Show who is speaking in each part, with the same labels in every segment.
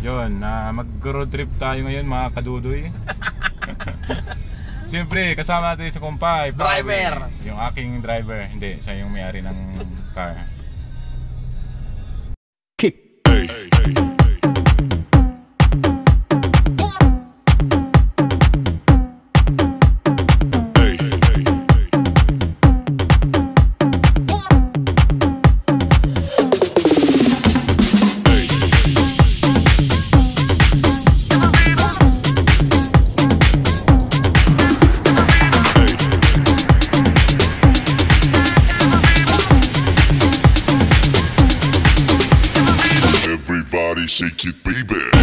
Speaker 1: Yun, na mag-road trip tayo ngayon mga kadudoy. Siyempre, kasama natin sa kumpay.
Speaker 2: Driver!
Speaker 1: Yung aking driver. Hindi, siya yung may-ari ng car.
Speaker 3: Shake it, baby.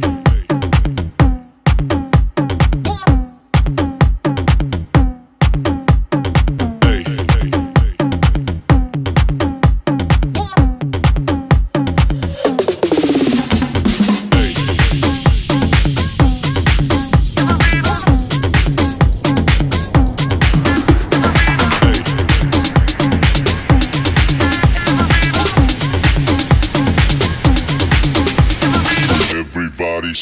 Speaker 3: beat.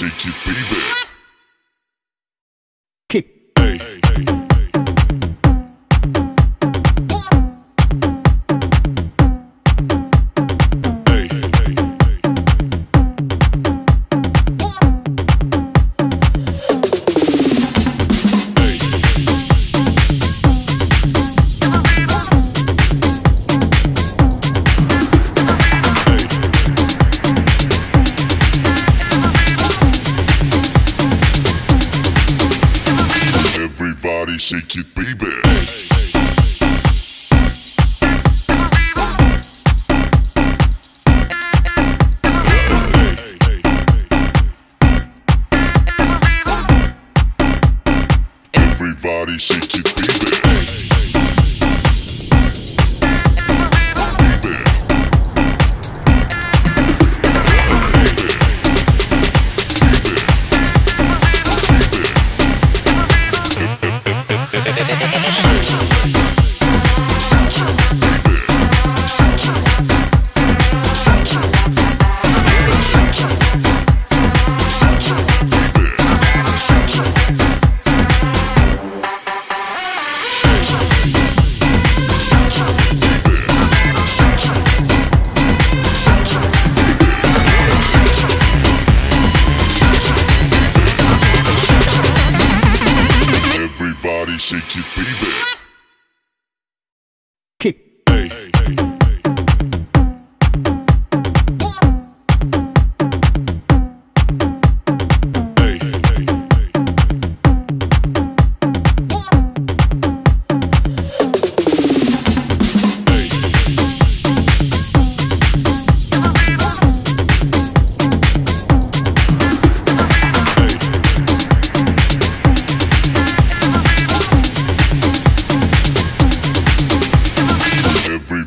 Speaker 3: Shake it, baby.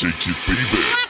Speaker 3: shake it, baby.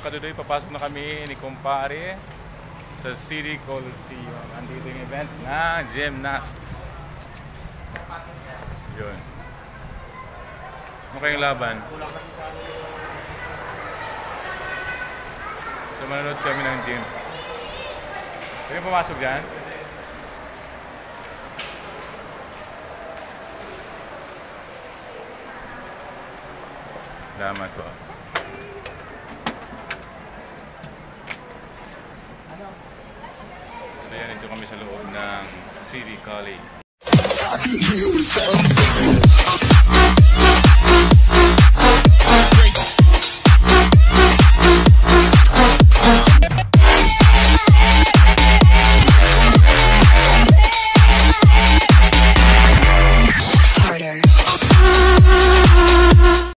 Speaker 1: Today papasok na kami ni Kumpare sa City Coliseum. Andito yung event ng gymnast. Yun. Ano kayong laban? So manonood kami ng gym. Pwede pumasok dyan? Salamat po. Kami sa loob ng City College.